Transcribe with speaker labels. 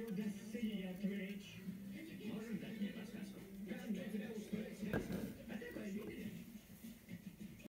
Speaker 1: you this city at your?